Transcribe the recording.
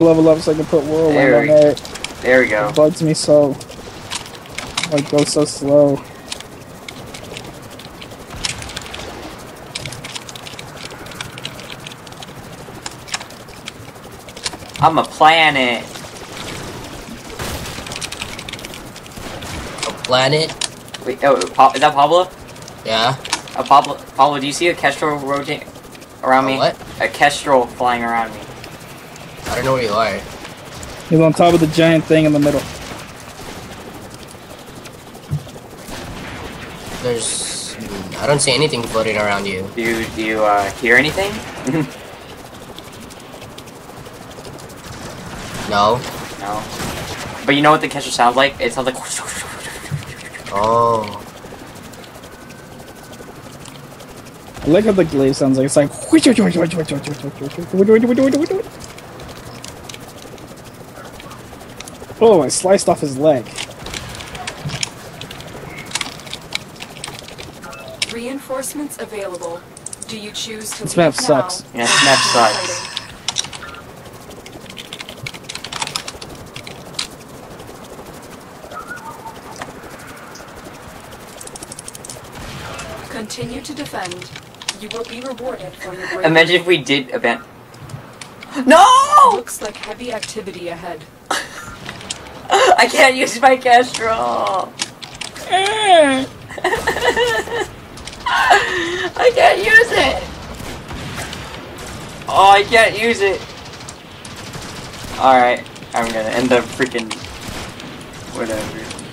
level up so I can put whirlwind There on we- there. There we go. It bugs me so. Like go so slow. I'm a planet. A planet? Wait, oh, is that Pablo? Yeah. A Pablo, Pablo, do you see a kestrel rotating around A me? what? A kestrel flying around me. I don't know where you are. He's on top of the giant thing in the middle. There's. I don't see anything floating around you. Do you, do you uh, hear anything? No. no. But you know what the kestrel sounds like? It sounds like. Oh. I like how the glaive sounds like it's like. Oh, I sliced off his leg. Reinforcements available. Do you choose to This leave map now? sucks. Yeah, this map sucks. Continue to defend. You will be rewarded for your bravery. Imagine if we did event. No! Looks like heavy activity ahead. I can't use my kestrel. I can't use it. Oh, I can't use it. Alright, I'm gonna end up freaking. Whatever.